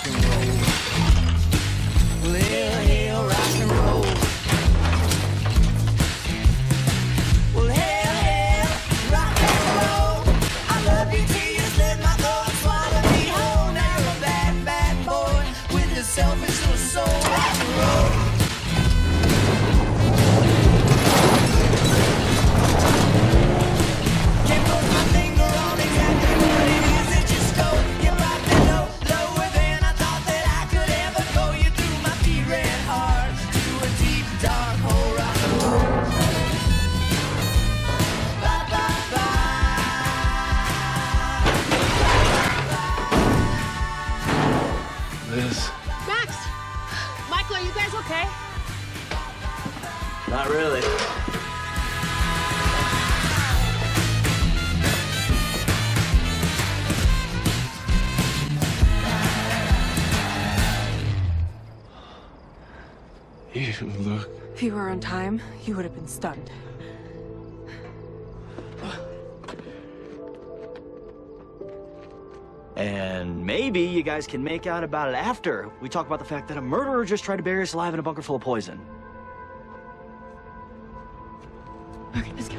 rock and roll. Well, hell, rock and roll. Well, hell, hell, rock and roll. I love you slit my throat, swallow me whole. Now a bad, bad boy with selfish. Michael, are you guys okay? Not really. You look... If you were on time, you would have been stunned. And maybe you guys can make out about it after we talk about the fact that a murderer just tried to bury us alive in a bunker full of poison. Okay, let's go.